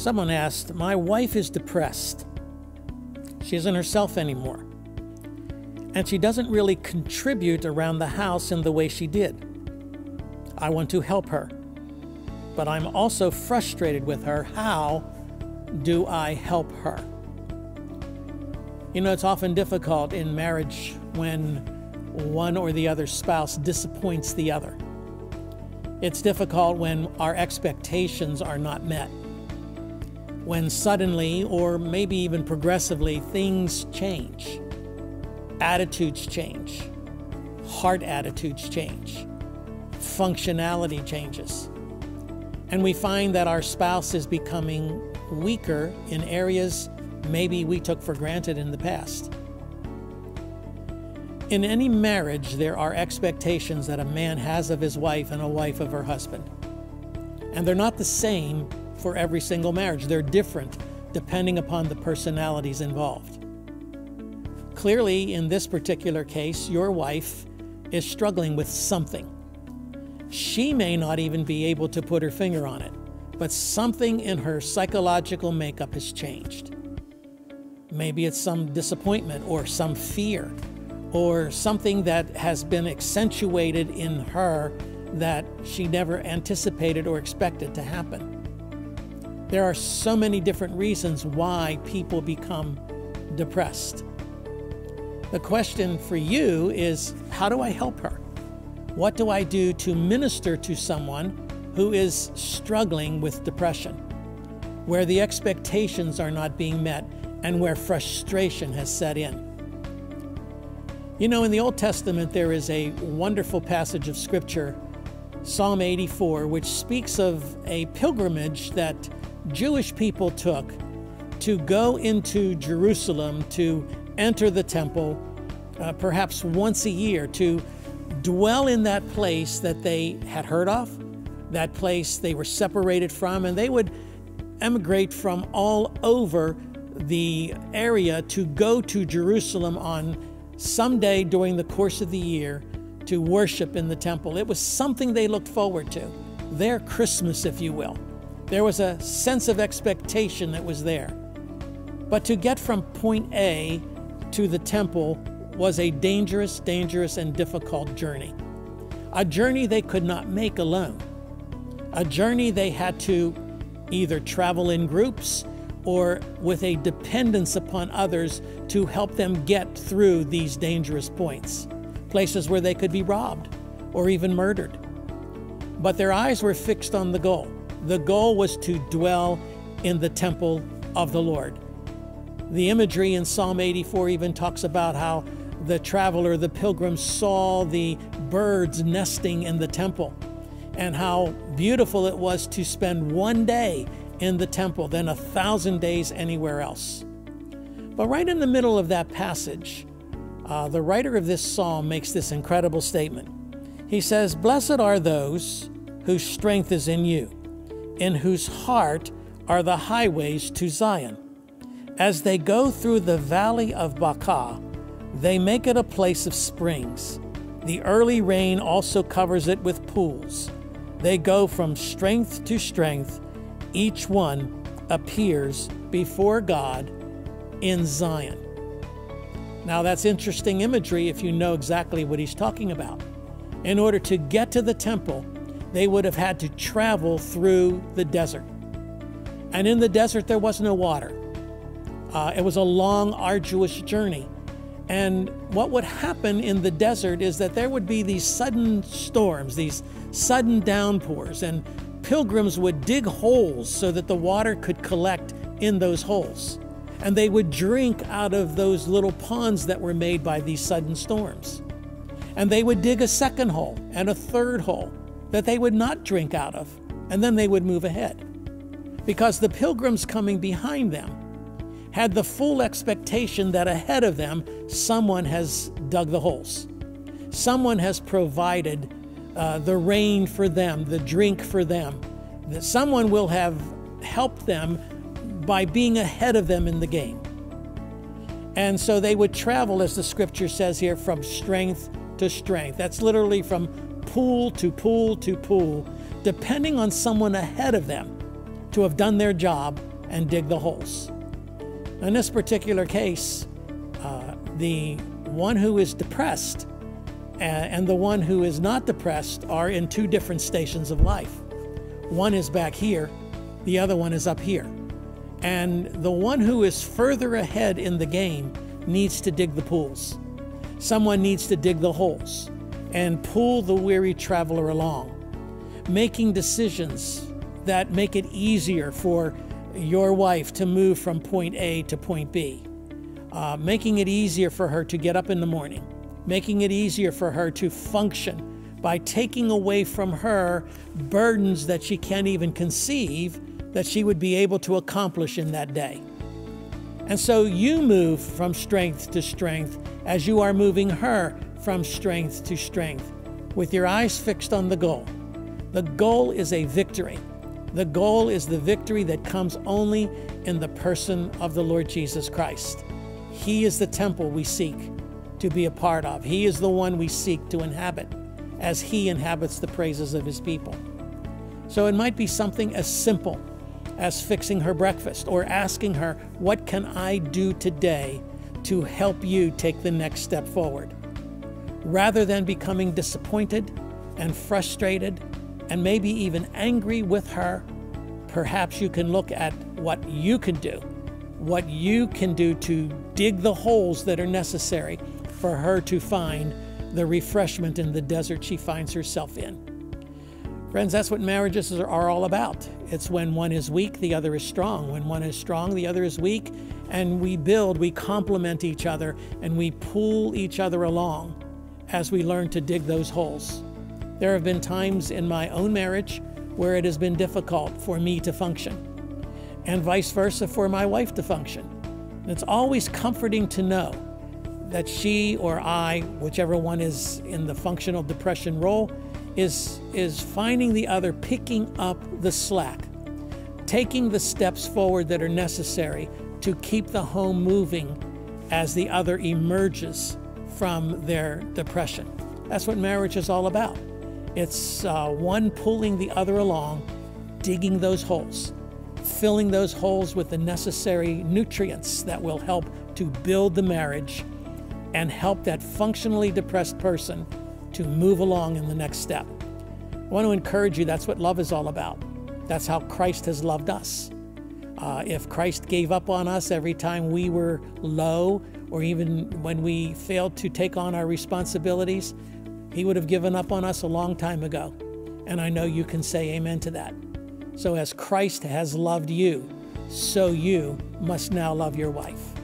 Someone asked, My wife is depressed. She isn't herself anymore. And she doesn't really contribute around the house in the way she did. I want to help her. But I'm also frustrated with her. How do I help her? You know, it's often difficult in marriage when one or the other spouse disappoints the other. It's difficult when our expectations are not met. When suddenly, or maybe even progressively, things change. Attitudes change. Heart attitudes change. Functionality changes. And we find that our spouse is becoming weaker in areas maybe we took for granted in the past. In any marriage, there are expectations that a man has of his wife and a wife of her husband. And they're not the same for every single marriage, they're different depending upon the personalities involved. Clearly, in this particular case, your wife is struggling with something. She may not even be able to put her finger on it, but something in her psychological makeup has changed. Maybe it's some disappointment or some fear or something that has been accentuated in her that she never anticipated or expected to happen. There are so many different reasons why people become depressed. The question for you is how do I help her? What do I do to minister to someone who is struggling with depression, where the expectations are not being met and where frustration has set in. You know, in the Old Testament, there is a wonderful passage of Scripture, Psalm 84, which speaks of a pilgrimage that Jewish people took to go into Jerusalem to enter the temple, uh, perhaps once a year, to dwell in that place that they had heard of, that place they were separated from, and they would emigrate from all over the area to go to Jerusalem on some day during the course of the year to worship in the temple. It was something they looked forward to, their Christmas, if you will. There was a sense of expectation that was there. But to get from point A to the temple was a dangerous, dangerous, and difficult journey. A journey they could not make alone. A journey they had to either travel in groups or with a dependence upon others to help them get through these dangerous points, places where they could be robbed or even murdered. But their eyes were fixed on the goal. The goal was to dwell in the temple of the Lord. The imagery in Psalm 84 even talks about how the traveler, the pilgrim, saw the birds nesting in the temple and how beautiful it was to spend one day in the temple than a thousand days anywhere else. But right in the middle of that passage, uh, the writer of this psalm makes this incredible statement. He says, Blessed are those whose strength is in you, in whose heart are the highways to Zion. As they go through the valley of Baca, they make it a place of springs. The early rain also covers it with pools. They go from strength to strength each one appears before God in Zion. Now, that's interesting imagery if you know exactly what he's talking about. In order to get to the temple, they would have had to travel through the desert. And in the desert, there was no water. Uh, it was a long, arduous journey. And what would happen in the desert is that there would be these sudden storms, these sudden downpours, and pilgrims would dig holes so that the water could collect in those holes. And they would drink out of those little ponds that were made by these sudden storms. And they would dig a second hole and a third hole that they would not drink out of. And then they would move ahead. Because the pilgrims coming behind them had the full expectation that ahead of them someone has dug the holes. Someone has provided uh, the rain for them, the drink for them, that someone will have helped them by being ahead of them in the game. And so they would travel, as the scripture says here, from strength to strength. That's literally from pool to pool to pool, depending on someone ahead of them to have done their job and dig the holes. In this particular case, uh, the one who is depressed and the one who is not depressed are in two different stations of life. One is back here, the other one is up here. And the one who is further ahead in the game needs to dig the pools. Someone needs to dig the holes and pull the weary traveler along, making decisions that make it easier for your wife to move from point A to point B, uh, making it easier for her to get up in the morning, making it easier for her to function by taking away from her burdens that she can't even conceive that she would be able to accomplish in that day. And so you move from strength to strength as you are moving her from strength to strength with your eyes fixed on the goal. The goal is a victory. The goal is the victory that comes only in the person of the Lord Jesus Christ. He is the temple we seek to be a part of. He is the one we seek to inhabit as He inhabits the praises of His people. So it might be something as simple as fixing her breakfast or asking her, What can I do today to help you take the next step forward? Rather than becoming disappointed and frustrated and maybe even angry with her, perhaps you can look at what you can do, what you can do to dig the holes that are necessary for her to find the refreshment in the desert she finds herself in. Friends, that's what marriages are all about. It's when one is weak, the other is strong. When one is strong, the other is weak. And we build, we complement each other, and we pull each other along as we learn to dig those holes. There have been times in my own marriage where it has been difficult for me to function, and vice versa for my wife to function. It's always comforting to know that she or I, whichever one is in the functional depression role, is, is finding the other picking up the slack, taking the steps forward that are necessary to keep the home moving as the other emerges from their depression. That's what marriage is all about. It's uh, one pulling the other along, digging those holes, filling those holes with the necessary nutrients that will help to build the marriage and help that functionally depressed person to move along in the next step. I want to encourage you that's what love is all about. That's how Christ has loved us. Uh, if Christ gave up on us every time we were low or even when we failed to take on our responsibilities, he would have given up on us a long time ago. And I know you can say amen to that. So, as Christ has loved you, so you must now love your wife.